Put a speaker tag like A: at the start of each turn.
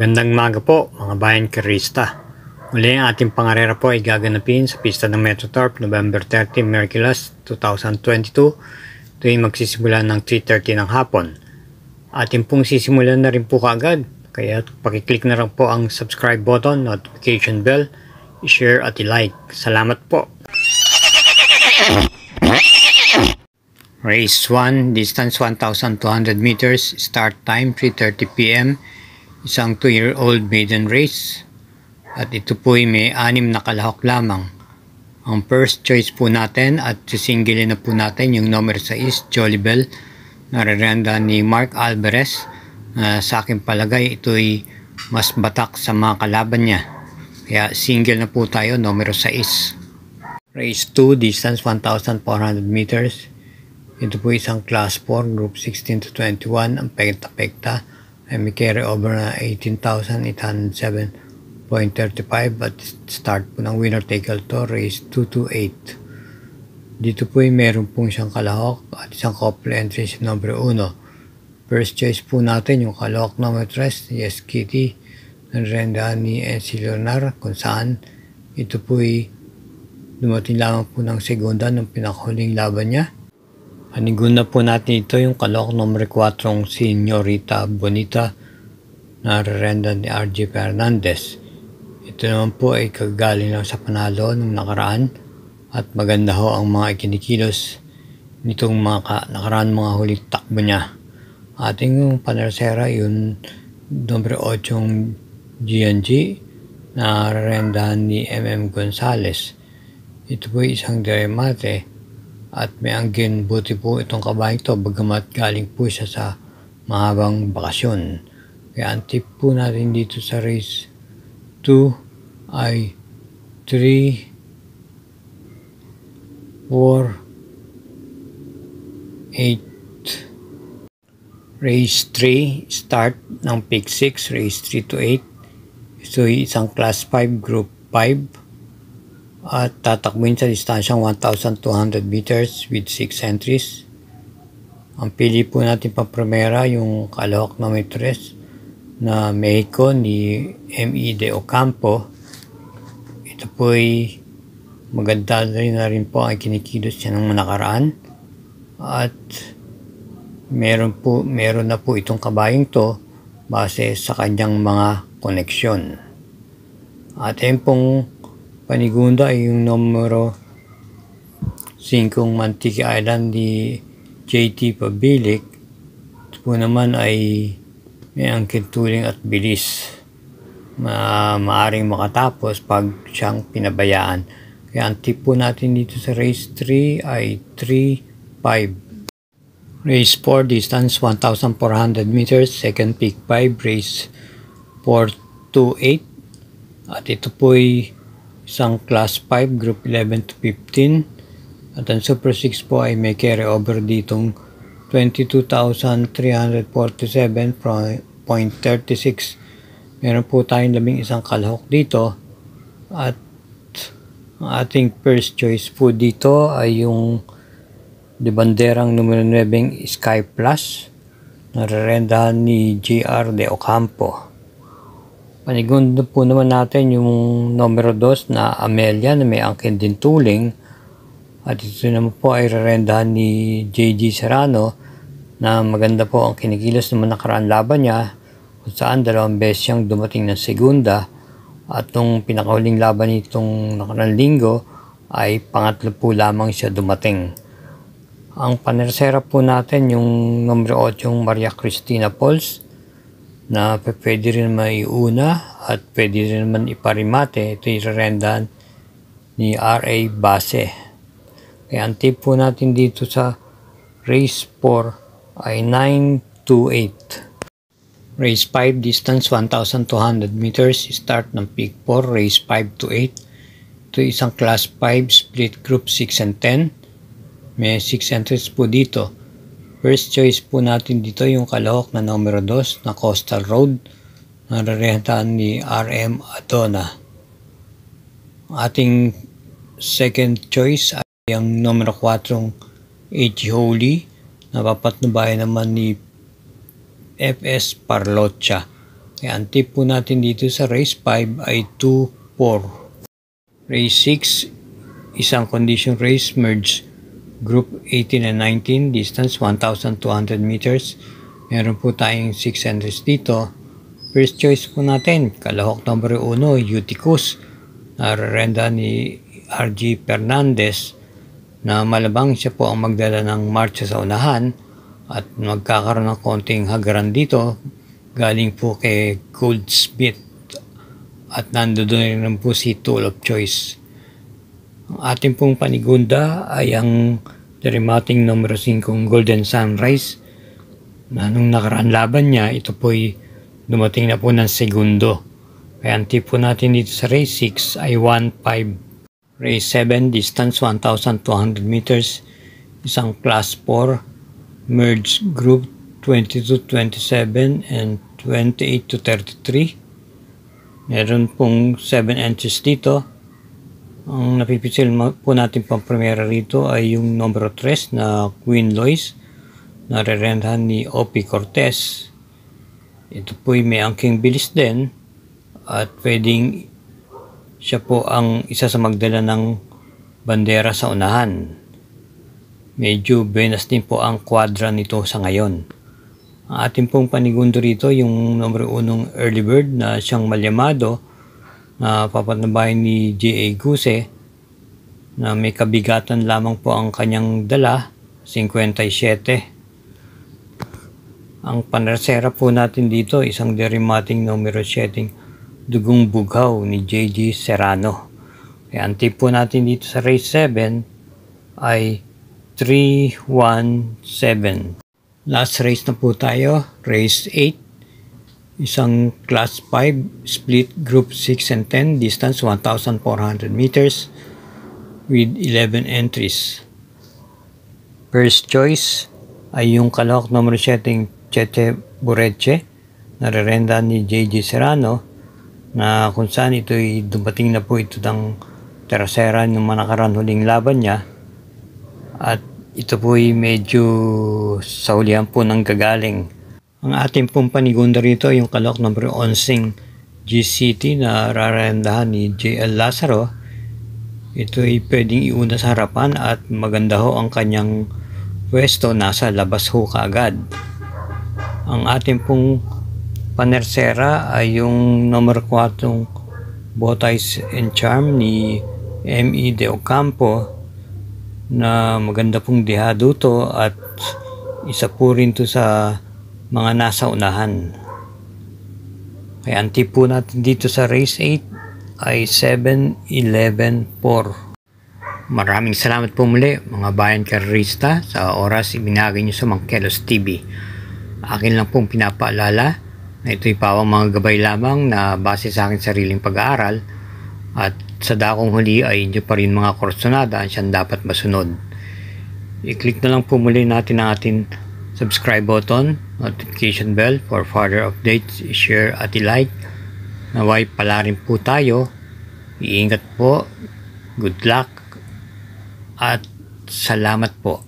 A: Magandang maga po mga bayan karista. Muli ang ating pangarera po ay gaganapin sa pista ng Metrotorp November 30, Merkulas 2022. Ito ay magsisimula ng 3.30 ng hapon. Ating pong sisimulan na rin po kaagad. Kaya pakiclick na lang po ang subscribe button, notification bell, i-share at i-like. Salamat po. Race 1, distance 1,200 meters, start time 3.30 p.m. Isang 2-year-old maiden race. At ito po ay may anim na kalahok lamang. Ang first choice po natin at sisingilin na po natin yung number 6, Jolibel, na rerenda ni Mark Alvarez. Uh, sa akin palagay, ito ay mas batak sa mga kalaban niya. Kaya single na po tayo, numero 6. Race 2, distance 1,400 meters. Ito po isang class 4, group 16 to 21, ang pekta-pekta ay may carry over na 18,807.35 at start po ng winner take all to race 228. Dito po ay meron pong isang kalahok at isang couple entry number 1. First choice po natin yung kalahok number 3, Yes Kitty, ng renda ni NC Leonard kung saan ito po ay dumating lamang po ng segunda ng pinakahuling laban niya. Anigun na po natin ito yung kalahok number 4, Senyorita Bonita na renda ni RJ Fernandez. Ito naman po ay kagaling lang sa panalo ng nakaraan at maganda ho ang mga ikinikilos nitong mga nakaraan mga huling takbo niya ating panersera yung numero 8 GNG na rendahan ni MM Gonzales. Ito po isang deremate at may anggin buti po itong kabahay ito bagamat galing po siya sa mahabang bakasyon. Kaya ang tip po natin dito sa race 2 ay 3, 4, 8, Race 3, start ng pick 6, race 3 to 8. So, isang class 5, group 5. At tatakbuhin sa distansyang 1,200 meters with 6 entries. Ang pili po natin pa primera yung kalahok na may tres na Mexico ni M.E. De Ocampo. Ito po ay maganda rin na rin po ang kinikilos niya ng nakaraan. At meron po meron na po itong kabayong to base sa kanyang mga koneksyon. At ayun pong panigunda ay yung numero 5 Mantique Island ni JT Pabilik. Ito po naman ay may angkin tuling at bilis. Ma maaring makatapos pag siyang pinabayaan. Kaya ang tip po natin dito sa race 3 ay 3-5 Race 4, distance 1,400 meters. Second peak 5, race 4 to 8. At ito po ay isang class 5, group 11 to 15. At ang Super 6 po ay may carry over ditong 22,347.36. Meron po tayong labing isang kalahok dito. At ang ating first choice po dito ay yung de banderang numero 9 Sky Plus narerendahan ni JR de Ocampo. Panigundo po naman natin yung numero 2 na Amelia na may angkin din tuling. At ito naman po ay rerendahan ni JG Serrano na maganda po ang kinikilos naman nakaraan laban niya kung saan dalawang beses siyang dumating ng segunda. At nung pinakahuling laban nitong nakaraan linggo ay pangatlo po lamang siya dumating. Ang panersera po natin yung numero 8 yung Maria Cristina Pauls na pwede rin maiuna at pwede rin naman iparimate. Ito yung rendan ni RA Base. Kaya ang tip po natin dito sa race 4 ay 9 to 8. Race 5 distance 1,200 meters. Start ng peak 4, race 5 to 8. Ito isang class 5 split group 6 and 10. May 6 entries po dito. First choice po natin dito yung kalahok na numero 2 na Coastal Road na rarehatan ni RM Adona. Ating second choice ay ang numero 4 H. Holy na papatnubayan naman ni FS Parlocha. Kaya ang tip po natin dito sa race 5 ay 2-4. Race 6, isang condition race merge group 18 and 19, distance 1,200 meters. Meron po tayong 6 entries dito. First choice po natin, kalahok number 1, Uticus. Nararenda ni RG Fernandez na malabang siya po ang magdala ng marcha sa unahan at magkakaroon ng konting hagaran dito galing po kay Goldsmith at nandoon rin po si Tool of Choice. Ang ating pong panigunda ay ang derimating numero 5 Golden Sunrise na nung nakaraan laban niya ito po ay dumating na po ng segundo. Kaya ang tip po natin dito sa race 6 ay 1-5. Race 7 distance 1,200 meters isang class 4 merge group 22-27 and 28-33. Meron pong 7 entries dito. Ang napipisil po natin pang primera rito ay yung numero 3 na Queen Lois na rerentahan ni Opie Cortez. Ito po ay may angking bilis din at pwedeng siya po ang isa sa magdala ng bandera sa unahan medyo benas din po ang kwadra nito sa ngayon. Ang ating pong panigundo rito, yung numero unong early bird na siyang malyamado na papatnabahin ni J.A. Guse na may kabigatan lamang po ang kanyang dala, 57. Ang panasera po natin dito, isang derimating numero 7, dugong bughaw ni J.G. Serrano. Kaya ang tip po natin dito sa race 7 ay 317. Last race na po tayo, race 8. Isang class 5 split group 6 and 10, distance 1,400 meters with 11 entries. First choice ay yung kalahok numero 7 Cheche Bureche na rerenda ni JJ Serrano na kung saan ito ay dumating na po ito ng terasera ng manakaran huling laban niya at ito po ay medyo sa hulihan po ng gagaling. Ang ating pong panigunda rito yung kalok number 11 GCT na rarandahan ni JL Lazaro. Ito ay pwedeng iuna sa harapan at maganda ho ang kanyang pwesto nasa labas ho kaagad. Ang ating pong panersera ay yung number 4 Botais and Charm ni M.E. De Ocampo na maganda pong dihado to at isa po rin to sa mga nasa unahan. Kaya ang tip po natin dito sa race 8 ay 7-11-4. Maraming salamat po muli mga bayan karista sa oras ibinagay niyo sa Mangkelos TV. Akin lang pong pinapaalala na ito'y pawang mga gabay lamang na base sa akin sariling pag-aaral at sa dakong huli ay hindi pa rin mga korsonada ang siyang dapat masunod. I-click na lang po muli natin ang ating subscribe button, notification bell for further updates, i-share at i-like. Naway pala rin po tayo. Iingat po. Good luck. At salamat po.